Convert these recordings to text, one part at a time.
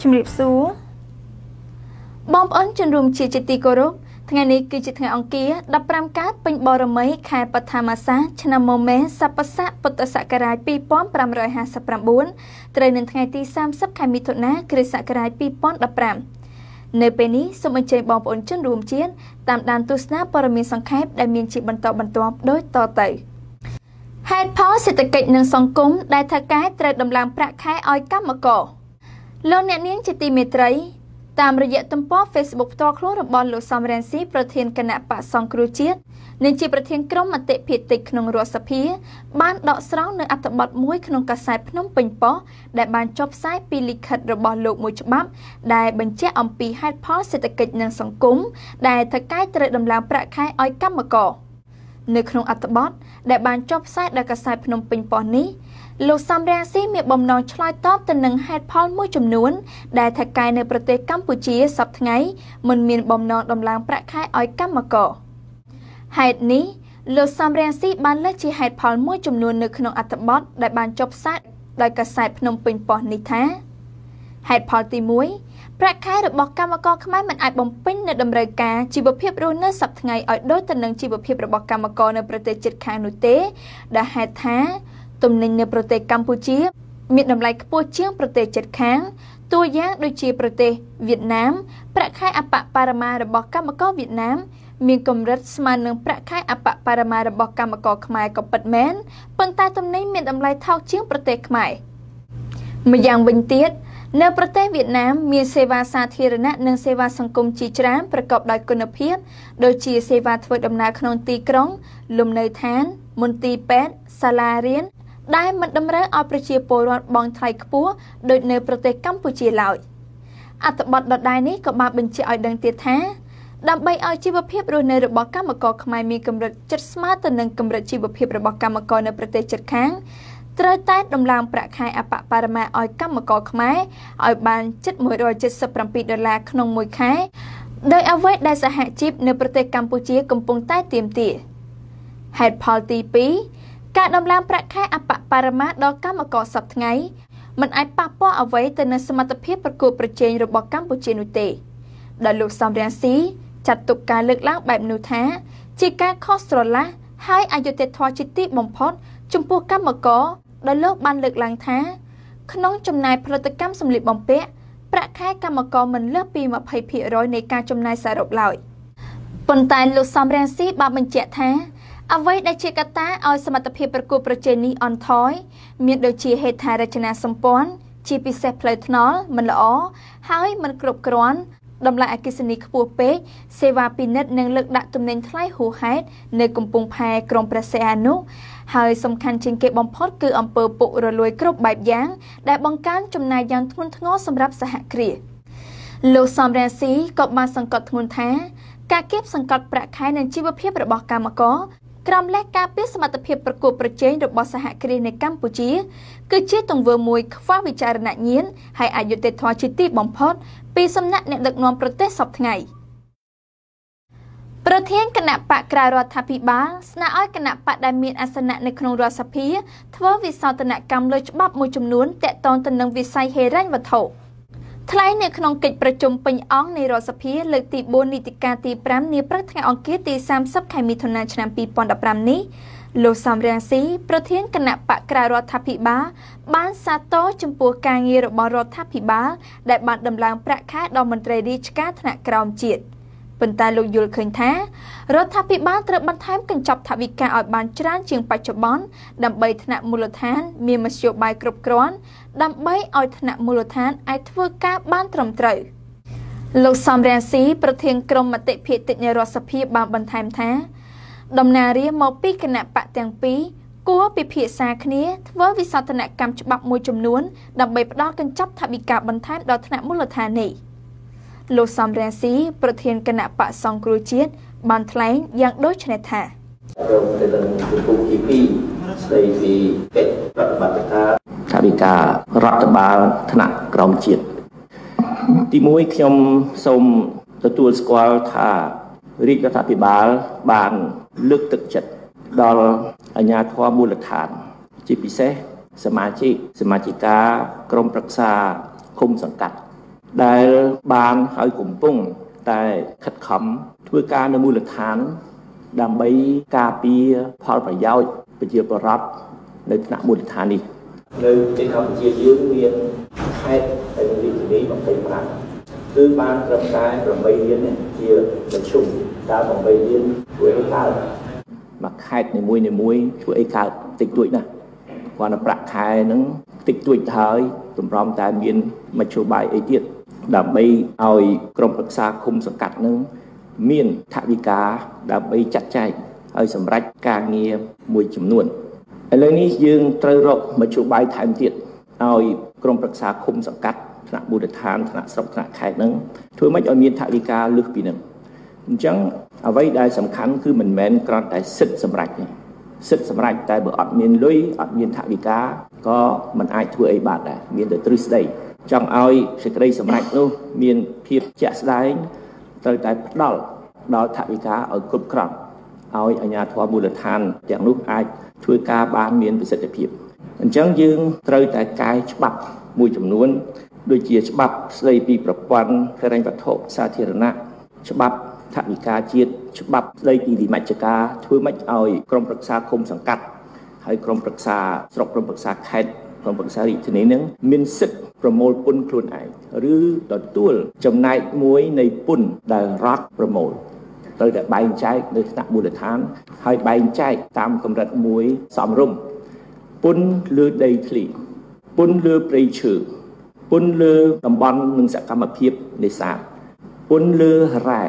ជំរាបសួរបងប្អូនជនរួមជាជាទីគោរពថ្ងៃនេះគឺជាថ្ងៃអង្គារ15កើតពេញបរមីខែបឋមសាឆ្នាំមមេសពស័កពុទ្ធសករាជ2559ត្រូវនៅថ្ងៃទី30ខែមិថុនាគ្រិស្តសករាជ2015នៅពេលនេះសូមអញ្ជើញបងប្អូនជនរួមជាតិតាមដានទស្សនាព័ត៌មានសង្ខេបដែលមានជាបន្តបន្ទាប់ដូចតទៅ ហេតុផលសេដ្ឋកិច្ចនិងសង្គមដែលថៅកែត្រូវដំឡើងប្រាក់ខែឲ្យកម្មករលោកអ្នកនាងជាទីមេត្រីតាមរយៈទំព័រ Facebook ផ្ទាល់ខ្លួនរបស់លោកសំរងស៊ីប្រធានគណៈបកសង្គ្រោះជាតិនិងជាប្រធានក្រុមមតិភិតិចក្នុងរដ្ឋសភា បានដកស្រង់នៅអត្ថបទមួយក្នុងកាសែតភ្នំពេញប៉ុស្តិ៍ដែលបានចុះផ្សាយពីលិខិតរបស់លោកមួយច្បាប់ ដែលបញ្ជាក់អំពីហេតុផលសេដ្ឋកិច្ចនិងសង្គមដែលថៅកែត្រូវដំឡើងប្រាក់ខែឲ្យកម្មករ នៅក្នុងអត្ថបទដែលបានចុះផ្សាយដោយកាសែតភ្នំពេញប៉ុស្តិ៍នេះលោកសំរាំងស៊ីមានបំណងឆ្លើយតបទៅនឹងហេតុផលមួយចំនួន ដែលថៅកែនៅប្រទេសកម្ពុជាសប្តាហ៍ថ្ងៃមិនមានបំណងដំឡើងប្រាក់ខែឲ្យកម្មករហេតុនេះលោកសំរាំងស៊ីបានលើកជាហេតុផលមួយចំនួននៅក្នុងអត្ថបទដែលបានចុះផ្សាយដោយកាសែតភ្នំពេញប៉ុស្តិ៍នេះថាហេតុផលទី1 ប្រាក់ខែរបស់កម្មករខ្មែរមិនអាចបំពេញនៅតម្រូវការជីវភាពរស់នៅសប្តាហ៍ថ្ងៃឲ្យដូចទៅនឹងជីវភាពរបស់កម្មករនៅប្រទេសជិតខាងនោះទេដែលហេតុថាទំនិញនៅប្រទេសកម្ពុជា មានតម្លៃខ្ពស់ជាងប្រទេសជិតខាងតួយ៉ាងដូចជាប្រទេសវៀតណាមប្រាក់ខែអបបរមារបស់កម្មករវៀតណាមមានកម្រិតស្មើនឹងប្រាក់ខែអបបរមារបស់កម្មករខ្មែរក៏ពិតមែនប៉ុន្តែទំនិញមានតម្លៃថោកជាងប្រទេសខ្មែរម្យ៉ាងវិញទៀត នៅប្រទេសវៀតណាមមានសេវាសាធារណៈនិងសេវាសង្គមជាច្រើនប្រកបដោយគុណភាពដូចជាសេវាធ្វើដំណើរក្នុងទីក្រុង លំនៅឋាន មន្ទីរពេទ្យសាលារៀនដែលមិនតម្រូវឲ្យប្រជាពលរដ្ឋបង់ថ្លៃខ្ពស់ដូចនៅប្រទេសកម្ពុជាឡើយអត្ថបទដដែលនេះក៏បានបញ្ជាក់ឲ្យដឹងទៀតថាដើម្បីឲ្យជីវភាពរស់នៅរបស់កម្មករខ្មែរមានកម្រិតចិត្តស្មើទៅនឹងកម្រិតជីវភាពរបស់កម្មករនៅប្រទេសជិតខាង ត្រូវតែដំឡើងប្រាក់ខែអបបរមាឲ្យកម្មករខ្មែរឲ្យបានជិត177ដុល្លារក្នុងមួយខែដោយអ្វីដែលសហជីពនៅប្រទេសកម្ពុជាកំពុងតែទាមទារហេតុផលទី2ការដំឡើងប្រាក់ខែអបបរមាដល់កម្មករសប្តាហ៍ថ្ងៃមិនអាចប៉ះពាល់អ្វីទៅនឹងសមត្ថភាពប្រកួតប្រជែងរបស់កម្ពុជានោះទេដោយលោកសំរងស៊ីចាត់ទុកការលើកឡើងបែបនោះថា ជាការខុសស្រឡះហើយអយុត្តិធម៌ជាទីបំផុតចំពោះកម្មករ ដោយលោកបានលើកឡើងថា ក្នុងចំណាយផលិតកម្មសម្លៀកបំពាក់ប្រាក់ខែកម្មករមិនលើសពី20%នៃការចំណាយសរុបឡើយប៉ុន្តែលោកសំរងស៊ីបានបញ្ជាក់ថាអ្វីដែលជាកត្តាឲ្យសមត្ថភាពប្រកួតប្រជែងនេះអន់ថយមានដូចជាហេដ្ឋារចនាសម្ព័ន្ធជាពិសេសផ្លូវថ្នល់មិនល្អហើយមិនគ្រប់គ្រាន់ តម្លៃអគិសនីខ្ពស់ពេកសេវាពិនិត្យនិងលើកដាក់ទំនិញថ្លៃហួសហេតុនៅកំពង់ផែក្រុងព្រះសីហនុហើយសំខាន់ជាងគេបំផុតគឺអំពើពុករលួយគ្រប់បែបយ៉ាង ដែលបង្កើនចំណាយយ៉ាងធ្ងន់ធ្ងរសម្រាប់សហគ្រាសលោកសំរងស៊ីក៏បានសង្កត់ធ្ងន់ថាការគៀបសង្កត់ប្រាក់ខែនិងជីវភាពរបស់កម្មករក្រមលេខការពារសមត្ថភាពប្រកួតប្រជែងរបស់សហគ្រាសនៅកម្ពុជា គឺជាទង្វើមួយខ្វះវិចារណញ្ញាណហើយអយុត្តិធម៌ជាទីបំផុត ពីសំណាក់អ្នកដឹកនាំប្រទេសសពថ្ងៃប្រធានគណៈបកក្រៅរដ្ឋាភិបាលស្នើឲ្យគណៈបកដែលមានអាសនៈនៅក្នុងរដ្ឋសភាធ្វើវិសោធនកម្មលើច្បាប់មួយចំនួនតាក់ទងទៅនឹងវិស័យហិរញ្ញវត្ថុថ្លែងនៅក្នុងកិច្ចប្រជុំពេញអង្គនៃរដ្ឋសភាលើកទី4នីតិកាលទី5នាព្រឹកថ្ងៃអង្គារទី30ខែមិថុនាឆ្នាំ2015នេះ លោកសំរងស៊ីប្រធានគណៈបកក្រៅរដ្ឋាភិបាលបានសាទរចំពោះការងាររបស់រដ្ឋាភិបាល ដែលបានដំឡើងប្រាក់ខែដល់មន្ត្រីរាជការថ្នាក់ក្រោមជាតិ។ប៉ុន្តែលោកយល់ឃើញថារដ្ឋាភិបាលត្រូវបន្ថែមកញ្ចប់ថវិកាឲ្យបានច្រើនជាងបច្ចុប្បន្នដើម្បីថ្នាក់មូលដ្ឋាន មានមធ្យោបាយគ្រប់គ្រាន់ដើម្បីឲ្យថ្នាក់មូលដ្ឋានអាចធ្វើការបានត្រឹមត្រូវលោកសំរងស៊ីប្រធានក្រុមមតិភិតិញរដ្ឋសភាបានបន្ថែមថា ដំណើររាមកពីគណៈបកទាំងពីរគួរពិភាក្សាគ្នាធ្វើវិសោធនកម្មច្បាប់មួយចំនួនដើម្បីផ្ដល់កញ្ចប់ថវិកាបន្ថែមដល់ថ្នាក់មូលដ្ឋាននេះ។លោកសំរងស៊ីប្រធានគណៈបកសង្គ្រោះជាតិបានថ្លែងយ៉ាងដូចនេះថារងទៅនឹងជំពូកទី2ស្ដីពីកិច្ចប្រតិបត្តិការថាវិការរដ្ឋបាលថ្នាក់ក្រមជាតិទី1ខ្ញុំសូមទទួលស្គាល់ថា រាជរដ្ឋាភិបាលបានលើកទឹកចិត្តដល់អាជ្ញាធរមូលដ្ឋាន ជាពិសេសសមាជិកសមាជិកាក្រុមប្រឹក្សាឃុំសង្កាត់ ដែលបានហើយកំពុងតែខិតខំធ្វើការនៅមូលដ្ឋាន ដើម្បីការពារផលប្រយោជន៍ប្រជាពលរដ្ឋនៅថ្នាក់មូលដ្ឋាននេះនៅប្រទេសកម្ពុជាយើងមានខេត្តដែលមានរាជធានី25គឺបានត្រឹមតែ8លានជាមធ្យម តើ8លានធ្វើឲ្យកើតមួយខេត្តនីមួយនីមួយធ្វើអីកើតតិចតួចណាស់គាត់ប្រាក់ខែហ្នឹងតិចតួចទៅហើយតម្រាំតែមានមធ្យោបាយអីទៀតដើម្បីឲ្យក្រុមប្រឹក្សាឃុំសង្កាត់នឹងមានថវិកាដើម្បីចាត់ចែងឲ្យសម្រេចការងារមួយចំនួនឥឡូវនេះយើងត្រូវរកមធ្យោបាយថែមទៀតឲ្យក្រុមប្រឹក្សាឃុំសង្កាត់ថ្នាក់មូលដ្ឋានថ្នាក់ស្រុកថ្នាក់ខេត្តនឹងធ្វើម៉េចឲ្យមានថវិកាលើសពីនឹង អញ្ចឹងអ្វីដែលសំខាន់គឺមិនមែនគ្រាន់តែសិទ្ធិសម្រេចទេសិទ្ធិសម្រេចតែបើអត់មានលុយអត់មានថវិកាក៏មិនអាចធ្វើអីបានដែរមានតែទ្រឹស្ដីចង់ឲ្យសេចក្តីសម្រេចនោះមានភាពជាក់ស្ដែងត្រូវតែផ្ដល់ដល់ថវិកាឲ្យគ្រប់គ្រាន់ឲ្យអាជ្ញាធរមូលដ្ឋានទាំងនោះអាចធ្វើការបានមានប្រសិទ្ធភាពអញ្ចឹងយើងត្រូវតែកែច្បាប់មួយចំនួន ដូចជាច្បាប់ស្តីពីប្រព័ន្ធហិរញ្ញវត្ថុសាធារណៈច្បាប់ ថវិកាជាតិច្បាប់ស្តីពីវិមជ្ឈការធ្វើម៉េចឲ្យក្រមប្រឹក្សាគុំសង្កាត់ហើយក្រមប្រឹក្សាស្រុកក្រមប្រឹក្សាខេត្តក្រមប្រឹក្សារាជធានីនឹងមានសិទ្ធិប្រមូលពន្ធខ្លួនឯងឬទទួលចំណែកមួយនៃពន្ធដែលរដ្ឋប្រមូលត្រូវតែបែងចែកនៅថ្នាក់មូលដ្ឋាន ហើយបែងចែកតាមកម្រិតមួយសមរម្យពន្ធលើដីធ្លីពន្ធលើព្រៃឈើពន្ធលើតំបន់និងសកម្មភាពនេសាទពន្ធលើរ៉ែ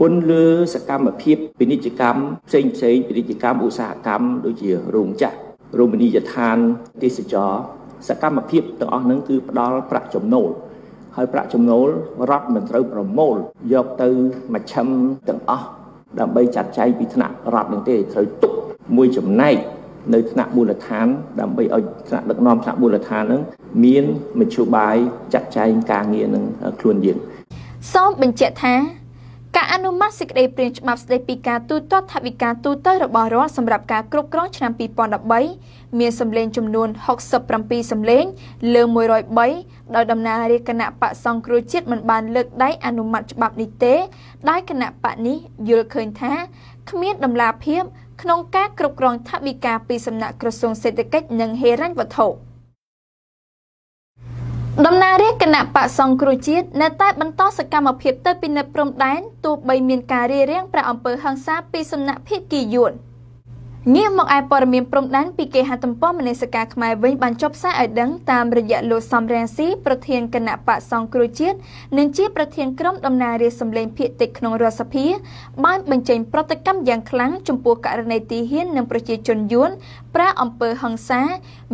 ពន្ធលើសកម្មភាពពាណិជ្ជកម្មផ្សេងផ្សេងពាណិជ្ជកម្មឧស្សាហកម្មដូចជារោងចក្ររមណីយដ្ឋានទេសចរសកម្មភាពទាំងអស់ហ្នឹងគឺផ្ដល់ប្រាក់ចំណូលហើយប្រាក់ចំណូលរដ្ឋមិនត្រូវប្រមូលយកទៅមជ្ឈិមទាំងអស់ដើម្បីចាត់ចែងពីថ្នាក់រដ្ឋនឹងទេត្រូវទុកមួយចំណែកនៅថ្នាក់មូលដ្ឋានដើម្បីឲ្យថ្នាក់ដឹកនាំថ្នាក់មូលដ្ឋាននឹងមានមធ្យោបាយចាត់ចែងការងារនឹងខ្លួនយើងសូមបញ្ជាក់ថា ការអនុម័តសេចក្តីព្រាងច្បាប់ស្តីពីការទូទាត់ថវិកាទូទៅរបស់រដ្ឋសម្រាប់ការគ្រប់គ្រងឆ្នាំ2013មានសម្លេងចំនួន67សម្លេង លើ103ដោយដំណើររាជគណៈបកសង្គ្រោះជាតិមិនបានលើកដៃអនុម័តច្បាប់នេះទេដោយគណៈបកនេះយល់ឃើញថាគ្មានដំណាភាពក្នុងការគ្រប់គ្រងថវិកាពីសំណាក់ក្រសួងសេដ្ឋកិច្ចនិងហិរញ្ញវត្ថុ។ ដំណើររាជគណៈបកសង្គ្រោះជាតិនៅតែបន្តសកម្មភាពទៅពិនិត្យព្រំដែនទោះបីមានការរារាំងប្រាអំពើហិង្សាពីសំណាក់ភៀកគីយួន ងាកមកឯព័ត៌មានព្រំដែនពីគេហទំព័រមនសិការខ្មែរវិញបានចុះផ្សាយឲ្យដឹងតាមរយៈលោកសំរងស៊ីប្រធានគណៈបកសង្គ្រោះជាតិនិងជាប្រធានក្រុមដំណើររាជសម្លេងភៀកតិចក្នុងរដ្ឋសភាបានបញ្ចេញប្រតិកម្មយ៉ាងខ្លាំងចំពោះករណីទីហ៊ាននិងប្រជាជនយួនប្រាអំពើហិង្សា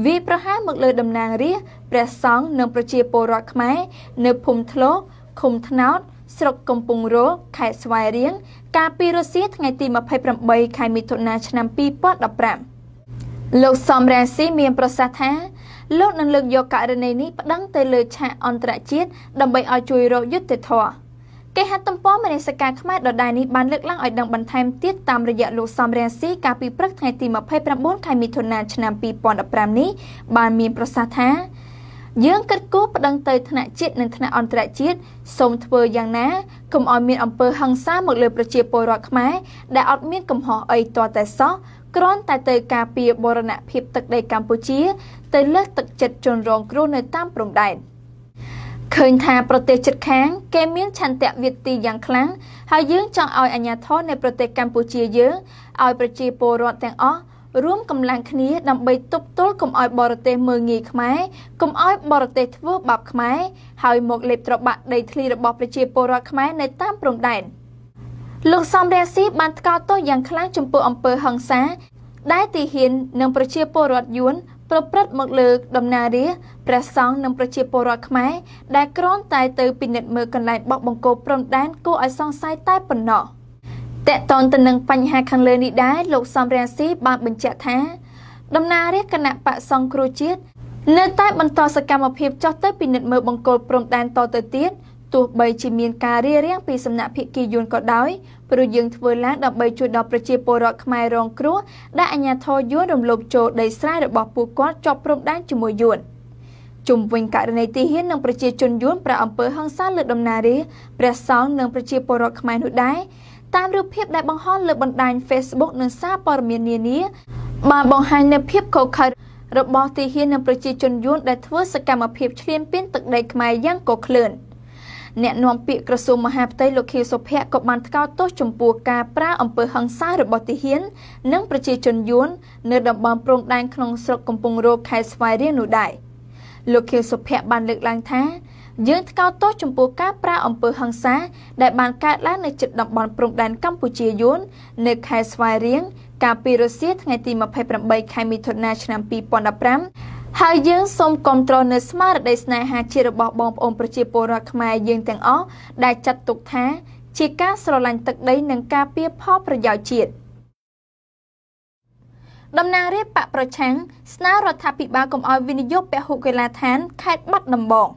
វាយប្រហារមកលើតំណាងរាស្ត្រព្រះសង្ឃនិងប្រជាពលរដ្ឋខ្មែរនៅភូមិធ្លកឃុំថ្នោត ស្រុកកំពង់រោខេត្តស្វាយរៀងកាលពីរុស្ស៊ីថ្ងៃទី28ខែមិថុនាឆ្នាំ2015លោកសំរងស៊ីមានប្រសាសន៍ថាលោកនឹងលើកយកករណីនេះប្តឹងទៅលើឆាកអន្តរជាតិដើម្បីឲ្យជួយរកយុត្តិធម៌គេហទំព័រមនសិការខ្មែរដដែលនេះបានលើកឡើងឲ្យដឹងបន្ថែមទៀតតាមរយៈលោកសំរងស៊ីកាលពីព្រឹកថ្ងៃទី29ខែមិថុនាឆ្នាំ2015នេះបានមានប្រសាសន៍ថា យើងគិតគូរប្តឹងទៅថ្នាក់ជាតិនិងថ្នាក់អន្តរជាតិសូមធ្វើយ៉ាងណាកុំឲ្យមានអំពើហិង្សាមកលើប្រជាពលរដ្ឋខ្មែរដែលអត់មានកំហុសអីទាល់តែសោះគ្រាន់តែទៅការពារបរណភាពទឹកដីកម្ពុជា ទៅលើកទឹកចិត្តជនរងគ្រោះនៅតាមព្រំដែនឃើញថាប្រទេសជិតខាង គេមានឆន្ទៈវិទីយ៉ាងខ្លាំងហើយយើងចង់ឲ្យអាជ្ញាធរនៃប្រទេសកម្ពុជាយើងឲ្យប្រជាពលរដ្ឋទាំងអស់ រួមកម្លាំងគ្នាដើម្បីទប់ទល់កុំឲ្យបរទេសមើងងាយខ្មែរកុំឲ្យបរទេសធ្វើបាបខ្មែរហើយមកលេបត្របាក់ដីធ្លីរបស់ប្រជាពលរដ្ឋខ្មែរនៅតាមព្រំដែនលោកសំរងស៊ីបានថ្កោលទោសយ៉ាងខ្លាំងចំពោះអំពើហិង្សា ដែលទីហ៊ាននិងប្រជាពលរដ្ឋយួនប្រព្រឹត្តមកលើដំណើររាព្រះសង្ឃនិងប្រជាពលរដ្ឋខ្មែរដែលគ្រាន់តែទៅពិនិត្យមើលកន្លែងបោះបង្គោលព្រំដែនគួរឲ្យសង្ស័យតែប៉ុណ្ណោះ។ តកតនទៅនឹងបញ្ហាខាងលើនេះដែរលោកសំរាស៊ីបានបញ្ជាក់ថាដំណើររាជគណៈបកសង្គ្រោះជាតិនៅតែបន្តសកម្មភាពចោះទៅពិនិត្យមើលបង្គោលព្រំដែនតទៅទៀតទោះបីជាមានការរៀបរៀងពីសំណាក់ភាគីយួនក៏ដោយព្រោះយើងធ្វើឡើងដើម្បីជួយដល់ប្រជាពលរដ្ឋខ្មែររងគ្រោះដែលអាជ្ញាធរយួនរំលោភចូលដីស្រែរបស់ពួកគាត់ជាប់ព្រំដែនជាមួយយួនជុំវិញករណីទីហ៊ាននិងប្រជាជនយួនប្រាអំពើហិង្សាលើដំណារីព្រះសង្ឃនិងប្រជាពលរដ្ឋខ្មែរនោះដែរ តាមរូបភាពដែលបង្ហោះលើបណ្ដាញ Facebook និងសារព័ត៌មាននានាបានបង្ហាញនូវភាពខុសខើរបស់ទីហ៊ាននិងប្រជាជនយួនដែលធ្វើសកម្មភាពឈ្លានពានទឹកដីខ្មែរយ៉ាងកក្លឿនអ្នកនាំពាក្យក្រសួងមហាផ្ទៃលោកខៀវសុភ័ក្រក៏បានថ្កោលទោសចំពោះការប្រាអំពើហិង្សារបស់ទីហ៊ាន និងប្រជាជនយួននៅតំបន់ព្រំដែនក្នុងស្រុកកំពង់រោខេត្តស្វាយរៀងនោះដែរលោកខៀវសុភ័ក្របានលើកឡើងថា យើងថ្កោលទោសចំពោះការប្រាអំពើហិង្សា ដែលបានកើតឡើងនៅជិតតំបន់ព្រំដែនកម្ពុជាយួននៅខេត្តស្វាយរៀងកាលពីរុស្ស៊ីថ្ងៃទី28ខែមិថុនាឆ្នាំ2015ហើយយើងសូមគាំទ្រនៅស្មារតីស្នេហាជាតិរបស់បងប្អូនប្រជាពលរដ្ឋខ្មែរយើងទាំងអស់ដែលចាត់ទុកថា ជាការស្រឡាញ់ទឹកដីនិងការពារផលប្រយោជន៍ជាតិតំណាងរាជបកប្រឆាំងស្នើរដ្ឋាភិបាលកុំឲ្យវិនិយោគពហុកីឡដ្ឋានខេត្តបាត់ដំបង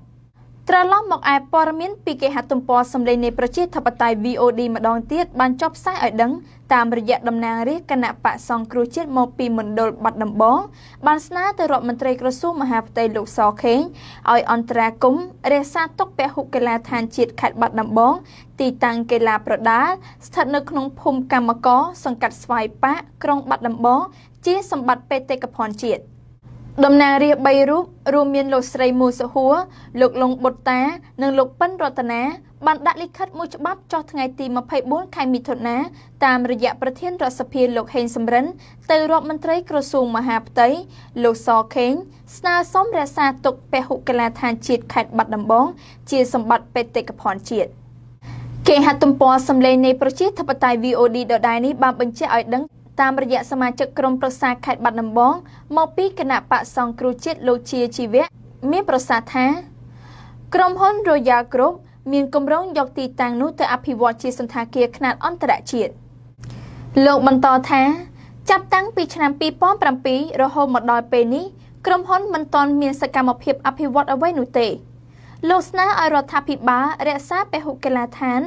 ត្រឡប់មកឯព័ត៌មានពីគេហទំព័រសម្លេងនៃប្រជាធិបតេយ្យ VOD ម្ដងទៀតបានចុះផ្សាយឲ្យដឹងតាមរយៈតំណាងរាជគណៈបកសង្គ្រោះជាតិមកពីមណ្ឌលបាត់ដំបងបានស្នើទៅរដ្ឋមន្ត្រីក្រសួងមហាផ្ទៃលោកសខេងឲ្យអន្តរាគមរក្សាទុកពហុកីឡដ្ឋានជាតិខេត្តបាត់ដំបង ទីតាំងកីឡាប្រដាល់ស្ថិតនៅក្នុងភូមិកម្មកសង្កាត់ស្វាយប៉ាក្រុងបាត់ដំបងជាសម្បត្តិបេតិកភណ្ឌជាតិ តំណាងរាស្ត្រ3រូបរួមមានលោកស្រីមូសហួរលោកលងបុត្តា និងលោកប៉ិនរតនាបានដាក់លិខិតមួយច្បាប់ចុះថ្ងៃទី24ខែមិថុនាតាមរយៈប្រធានរដ្ឋសភាលោកហេងសំរិន ទៅរដ្ឋមន្ត្រីក្រសួងមហាផ្ទៃលោកសខេងស្នើសុំរក្សាទុកពហុកីឡដ្ឋានជាតិខេត្តបាត់ដំបង ជាសម្បត្តិបេតិកភណ្ឌជាតិគេហទំព័រសម្លេងនៃប្រជាធិបតេយ្យ VOD ដដែលនេះបានបញ្ជាក់ឲ្យដឹង តាមរយៈសមាជិកក្រុមប្រឹក្សាខេត្តបាត់ដំបងមកពីគណៈបកសង្គ្រោះជាតិលោកជាជីវៈមានប្រសាសន៍ថាក្រុមហ៊ុន Royal Group មានគម្រោងយកទីតាំងនោះទៅអភិវឌ្ឍជាសន្តាគារខ្នាតអន្តរជាតិលោកបន្តថា ចាប់តាំងពីឆ្នាំ2007រហូតមកដល់ពេលនេះក្រុមហ៊ុនមិនទាន់មានសកម្មភាពអភិវឌ្ឍអ្វីនោះទេ លោកស្នើឲ្យរដ្ឋាភិបាលរក្សាពហុកីឡដ្ឋាន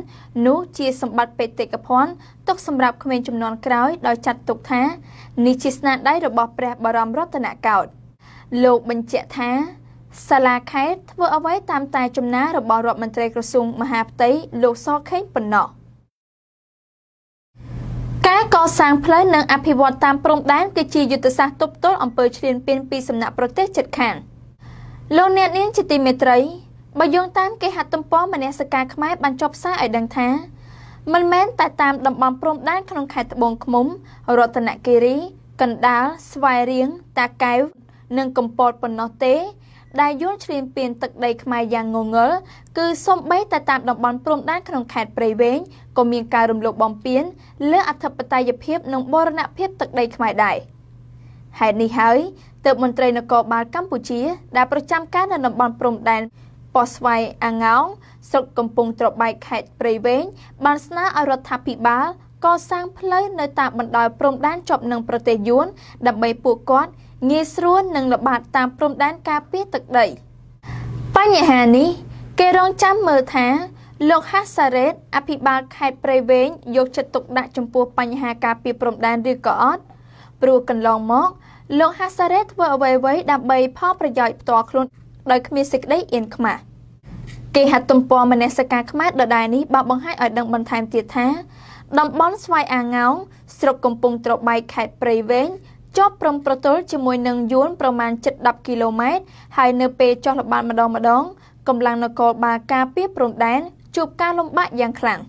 នោះជាសម្បត្តិបេតិកភណ្ឌទុកសម្រាប់ក្មេងចំនួនក្រោយដោយចាត់ទុកថានេះជាស្នាដៃរបស់ព្រះបរមរតនកោដ្ឋលោកបញ្ជាក់ថាសាលាខេត្តធ្វើអ្វីតាមតែចំណារបស់រដ្ឋមន្ត្រីក្រសួងមហាផ្ទៃលោកសខេងប៉ុណ្ណោះការកសាងផ្លូវនិងអភិវឌ្ឍតាមព្រំដែនគឺជាយុទ្ធសាស្ត្រទប់ទល់អំពើឈ្លានពានពីសំណាក់ប្រទេសជិតខាងលោកអ្នកនាងជាទីមេត្រី បើយោងតាមគេហទំព័រមនសិការខ្មែរបានចុះផ្សាយឲ្យដឹងថាមិនមែនតែតាមតំបន់ព្រំដែនក្នុងខេត្តត្បូងឃ្មុំរតនគិរី កណ្ដាលស្វាយរៀងតាកែវនិងកំពតប៉ុណ្ណោះទេ ដែលយល់ឈ្លានពានទឹកដីខ្មែរយ៉ាងងងឹលគឺសំបីតែតាមតំបន់ព្រំដែនក្នុងខេត្តព្រៃវែងក៏មានការរំលោភបំពានលើអធិបតេយ្យភាពនិងបូរណភាពទឹកដីខ្មែរដែរហេតុនេះហើយទើបមន្ត្រីនគរបាលកម្ពុជាដែលប្រចាំការនៅតំបន់ព្រំដែន ប៉ុស្វាយអាងោងស្រុកកំពង់ត្របែកខេត្តព្រៃវែងបានស្នើឲ្យរដ្ឋាភិបាលកសាងផ្លូវនៅតាមបណ្ដោយព្រំដែនជាប់នឹងប្រទេសយួនដើម្បីពួកគាត់ងាយស្រួលនឹងល្បាតតាមព្រំដែនការពារទឹកដីបញ្ហានេះគេរងចាំមើលថាលោកហាសារ៉េតអភិបាលខេត្តព្រៃវែងយកចិត្តទុកដាក់ចំពោះបញ្ហាការពារព្រំដែនឬក៏អត់ព្រោះកន្លងមក លោកហាសារ៉េតធ្វើអ្វីៗដើម្បីផលប្រយោជន៍ផ្ទាល់ខ្លួន ដោយគ្មានសេចក្តីអៀនខ្មាស់គេហទំព័រមនសិការខ្មែរដដែលនេះបានបង្ហាញឲ្យដឹងបន្ថែមទៀតថាតំបន់ស្វាយអាងោងស្រុកកំពង់ត្របែកខេត្តព្រៃវែងជាប់ព្រំប្រទល់ជាមួយនឹងយួនប្រមាណជិត10គីឡូម៉ែត្រហើយនៅពេលចុះល្បាតម្ដងម្ដងកម្លាំងនគរបាលការពារព្រំដែនជួបការលំបាកយ៉ាងខ្លាំង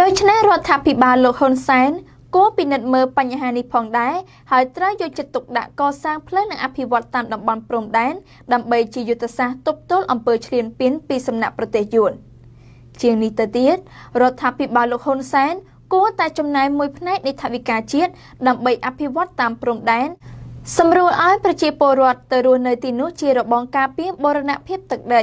ដូច្នេះរដ្ឋាភិបាលលោកហ៊ុនសែន គួរពិនិត្យមើលបញ្ហានេះផងដែរហើយត្រូវយកចិត្តទុកដាក់កសាងផ្លូវនិងអភិវឌ្ឍតាមតំបន់ព្រំដែនដើម្បីជាយុទ្ធសាស្ត្រទប់ទល់អំពើឈ្លានពានពីសំណាក់ប្រទេសយួនជាងនេះទៅទៀតរដ្ឋាភិបាលលោកហ៊ុនសែនគួរតែចំណាយមួយផ្នែកនៃថវិកាជាតិដើម្បីអភិវឌ្ឍតាមព្រំដែនសម្រួលឲ្យប្រជាពលរដ្ឋទៅរស់នៅទីនោះជារបងការពារបរណភាពទឹកដី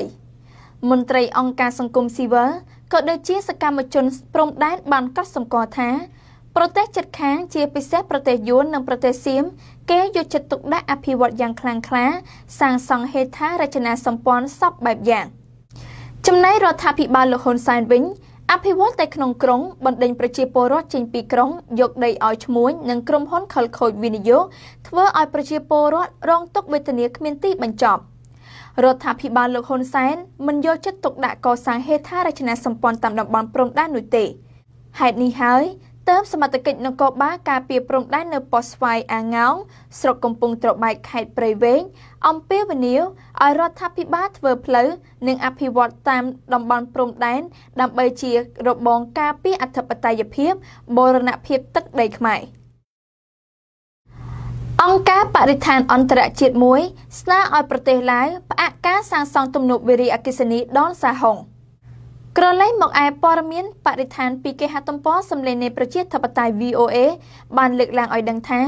មន្ត្រីអង្គការសង្គមស៊ីវិលក៏ដូចជាសកម្មជនព្រំដែនបានកត់សម្គាល់ថា ប្រទេសជិតខាងជាពិសេសប្រទេសយួននិងប្រទេសសៀមគេយកចិត្តទុកដាក់អភិវឌ្ឍយ៉ាងខ្លាំងក្លា សាងសង់ហេដ្ឋារចនាសម្ព័ន្ធសពបែបយ៉ាងចំណែករដ្ឋាភិបាលលោកហ៊ុនសែនវិញអភិវឌ្ឍតែក្នុងក្រុងបណ្ដេញប្រជាពលរដ្ឋចេញពីក្រុងយកដីឲ្យឈ្មួញនិងក្រុមហ៊ុនខលខូចវិនិយោគធ្វើឲ្យប្រជាពលរដ្ឋរងទុក្ខវេទនាគ្មានទីបញ្ចប់រដ្ឋាភិបាលលោកហ៊ុនសែនមិនយកចិត្តទុកដាក់កសាងហេដ្ឋារចនាសម្ព័ន្ធតាមតំបន់ព្រំដែននោះទេហេតុនេះហើយ ទើបសមត្ថកិច្ចនគរបាលការពារព្រំដែននៅប៉ុស្វាយអាងោងស្រុកកំពង់ត្របែកខេត្តព្រៃវែងអំពាវនាវឲ្យរដ្ឋាភិបាលធ្វើផ្លូវនិងអភិវឌ្ឍតាមតំបន់ព្រំដែនដើម្បីជារបងការពារអធិបតេយ្យភាពបូរណភាពទឹកដីខ្មែរអង្គការបរិស្ថានអន្តរជាតិមួយស្នើឲ្យប្រទេសឡាវផ្អាកការសាងសង់ទំនប់វារីអគ្គិសនីដនសាហុង។ ក្រឡេកមកឯព័ត៌មានបរិស្ថានពីគេហទំព័រសម្លេងនៃប្រជាធិបតេយ្យ VOA បានលើកឡើងឲ្យដឹងថា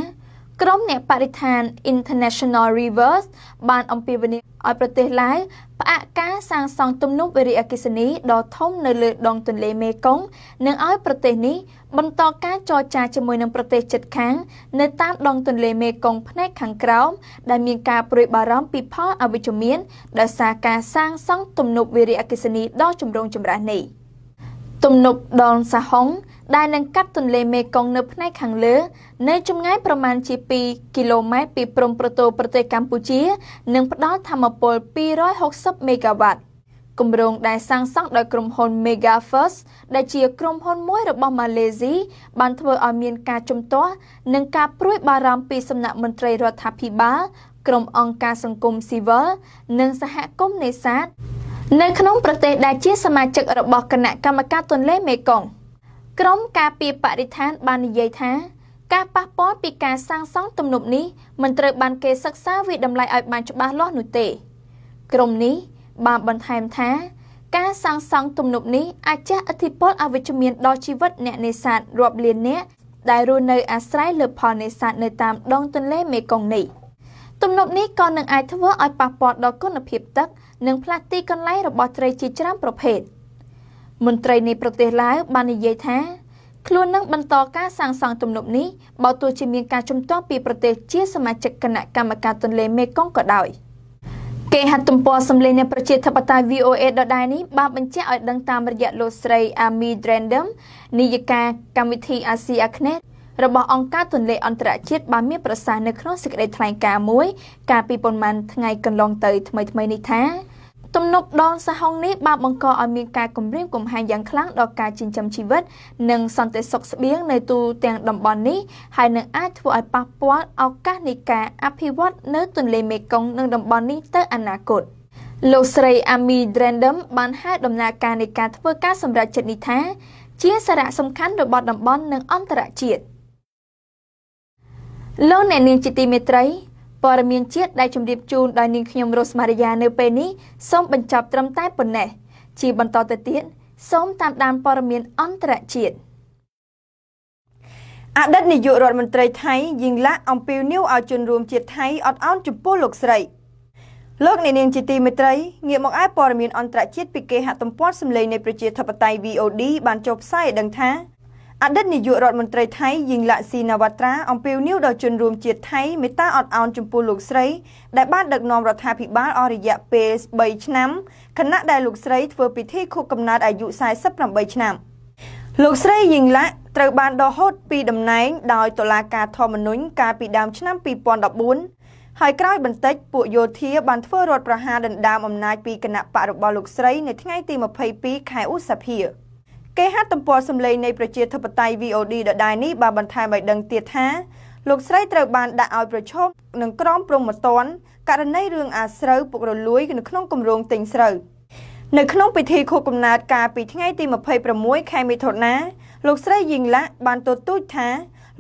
ក្រុមអ្នកបរិស្ថាន International Rivers បានអំពាវនាវឲ្យប្រទេសឡាវផ្អាកការសាងសង់ទំនប់វារីអគ្គិសនីដ៏ធំនៅលើដងទន្លេមេគង្គនិងឲ្យប្រទេសនេះបន្តការចរចាជាមួយនឹងប្រទេសជិតខាង នៅតាមដងទន្លេមេគង្គផ្នែកខាងក្រោមដែលមានការព្រួយបារម្ភពីផលអវិជ្ជមានដោយសារការសាងសង់ទំនប់វារីអគ្គិសនីដ៏ចម្រូងចម្រាសនេះទំនប់ដងសាហុង ដែលនឹងកាត់ទន្លេមេគង្គនៅផ្នែកខាងលើ នៅចម្ងាយប្រមាណជា2គីឡូម៉ែត្រពីព្រំប្រទល់ប្រទេសកម្ពុជានឹងផ្ដល់ធម្មពល260មេហ្គាវ៉ាត់គម្រោងដែលសាងសង់ដោយក្រុមហ៊ុន Mega First ដែលជាក្រុមហ៊ុនមួយរបស់ម៉ាឡេស៊ីបានធ្វើឲ្យមានការជំទាស់និងការព្រួយបារម្ភពីសំណាក់មន្ត្រីរដ្ឋាភិបាលក្រុមអង្គការសង្គមស៊ីវិលនិងសហគមន៍នេសាទនៅក្នុងប្រទេសដែលជាសមាជិករបស់គណៈកម្មការទន្លេមេគង្គ ក្រមការពារបរិស្ថានបាននិយាយថាការប៉ះពាល់ពីការសាងសង់ទំនប់នេះមិនត្រូវបានគេសិក្សាវិតម្លៃឲ្យបានច្បាស់លាស់នោះទេក្រមនេះបានបន្ថែមថាការសាងសង់ទំនប់នេះអាចជះឥទ្ធិពលអវិជ្ជមានដល់ជីវិតអ្នកនេសាទរាប់លាននាក់ដែលរស់នៅអាស្រ័យលើផលនេសាទនៅតាមដងទន្លេមេគង្គនេះទំនប់នេះក៏នឹងអាចធ្វើឲ្យប៉ះពាល់ដល់គុណភាពទឹក និងផ្លាស់ទីកន្លែងរបស់ត្រីជាច្រើនប្រភេទ។ មន្ត្រីនៃប្រទេសឡាវបាននិយាយថាខ្លួននឹងបន្តការសាងសង់ទំនប់នេះបើទោះជាមានការជំទាស់ពីប្រទេសជាសមាជិកគណៈកម្មការទន្លេមេគង្គក៏ដោយគេហទំព័រសម្លេងនៃប្រជាធិបតេយ្យ VOA ដដែលនេះបានបញ្ជាក់ឲ្យដឹងតាមរយៈលោកស្រី Ami Drandom នាយិកាកម្មវិធីអាស៊ីអាគ្នេយ៍របស់អង្គការទន្លេអន្តរជាតិបានមានប្រសាសន៍នៅក្នុងសេចក្តីថ្លែងការណ៍មួយ កាលពីប៉ុន្មានថ្ងៃកន្លងទៅថ្មីៗនេះថា ទំនប់ដងសហុងនេះបានបង្កឲ្យមានការគំរាមកំហែងយ៉ាងខ្លាំងដល់ការចិញ្ចឹមជីវិត និងសន្តិសុខស្បៀងនៅទូទាំងតំបន់នេះហើយនឹងអាចធ្វើឲ្យប៉ះពាល់ឱកាសនៃការអភិវឌ្ឍនៅទន្លេមេគង្គនិងតំបន់នេះទៅអនាគតលោកស្រី Ami Drandom បានហៅដំណើរការនៃការធ្វើការសម្រេចចិត្តនេះថា ជាសារៈសំខាន់របស់តំបន់និងអន្តរជាតិលោកអ្នកនាងជាទីមេត្រី ព័ត៌មានជាតិដែលជម្រាបជូនដោយនាងខ្ញុំរស់ម៉ារីយ៉ានៅពេលនេះសូមបញ្ចប់ត្រឹមតែប៉ុណ្ណេះជាបន្តទៅទៀតសូមតាមដានព័ត៌មានអន្តរជាតិអតីតនាយករដ្ឋមន្ត្រីថៃយីងឡាក់អំពាវនាវឲ្យជនរួមជាតិថៃអត់ឱនចំពោះលោកស្រីលោកអ្នកនាងជាទីមេត្រីងាកមកឯព័ត៌មានអន្តរជាតិពីគេហទំព័រសម្លេងនៃប្រជាធិបតេយ្យ VOD បានចុះផ្សាយឲ្យដឹងថា អតីតនាយករដ្ឋមន្ត្រីថៃយីងឡាក់ស៊ីណាវ៉ាត្រាអំពាវនាវដល់ជនរួមជាតិថៃមេត្តាអត់ឱនចំពោះលោកស្រី ដែលបានដឹកនាំរដ្ឋាភិបាលអស់រយៈពេល3ឆ្នាំខណៈដែលលោកស្រីធ្វើពិធីខួបកំណើតអាយុ48ឆ្នាំលោកស្រីយីងឡាក់ត្រូវបានដកហូតពីតំណែងដោយតុលាការធម្មនុញ្ញកាលពីដើមឆ្នាំ2014ហើយក្រោយបន្តិចពួកយោធាបានធ្វើរដ្ឋប្រហារដណ្ដើមអំណាចពីគណៈបករបស់លោកស្រីនៅថ្ងៃទី22ខែឧសភា គេហទំព័រសម្លេងនៃប្រជាធិបតេយ្យ VOD ដដែលនេះបានបន្ថែមឲ្យដឹងទៀតថាលោកស្រីត្រូវបានដាក់ឲ្យប្រឈមនឹងក្រមព្រហ្មទណ្ឌករណីរឿងអាស្រូវពុករលួយនៅក្នុងគម្រោងទិញស្រូវនៅក្នុងពិធីខួបកំណើតកាលពីថ្ងៃទី26ខែមិថុនាលោកស្រីយីងឡាក់បានទទូចថា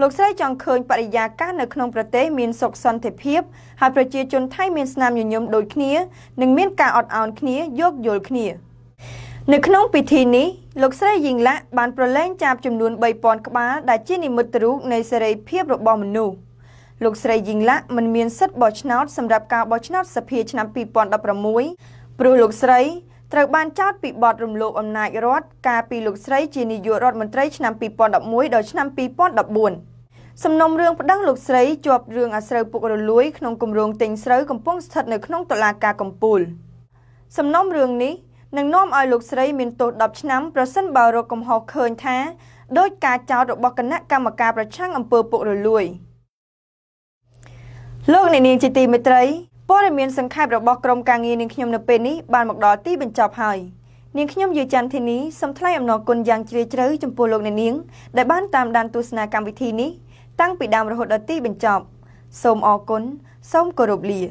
លោកស្រីចង់ឃើញបរិយាកាសនៅក្នុងប្រទេសមានសុខសន្តិភាពហើយប្រជាជនថៃមានស្នាមញញឹមដូចគ្នានិងមានការអត់ឱនគ្នាយោគយល់គ្នា។ នៅក្នុងពិធីនេះលោកស្រីយីងឡាក់បានប្រឡែងចាប់ចំនួន3000ក្បាលដែលជានិមិត្តរូបនៃសេរីភាពរបស់មនុស្សលោកស្រីយីងឡាក់មិនមានសិទ្ធិបោះឆ្នោតសម្រាប់ការបោះឆ្នោតសភាឆ្នាំ2016ព្រោះលោកស្រីត្រូវបានចោទពីបទរំលោភអំណាចរដ្ឋកាលពីលោកស្រីជានាយករដ្ឋមន្ត្រីឆ្នាំ2011ដល់ឆ្នាំ2014សំណុំរឿងប្តឹងលោកស្រីជាប់រឿងអាស្រូវពុករលួយក្នុងគម្រោងទិញស្រូវកំពុងស្ថិតនៅក្នុងតុលាការកំពូលសំណុំរឿងនេះ នឹងនាំឲ្យលោកស្រីមានទោស10ឆ្នាំប្រសិនបើរកកំហុសឃើញថាដោយការចោទរបស់គណៈកម្មការប្រឆាំងអំពើពុករលួយលោកអ្នកនាងជាទីមេត្រីព័ត៌មានសង្ខេបរបស់ក្រុមការងារនាងខ្ញុំនៅពេលនេះបានមកដល់ទីបញ្ចប់ហើយនាងខ្ញុំយាយច័ន្ទធីនីសូមថ្លែងអំណរគុណយ៉ាងជ្រាលជ្រៅចំពោះលោកអ្នកនាងដែលបានតាមដានទស្សនាកម្មវិធីនេះតាំងពីដើមរហូតដល់ទីបញ្ចប់សូមអរគុណសូមគោរពលា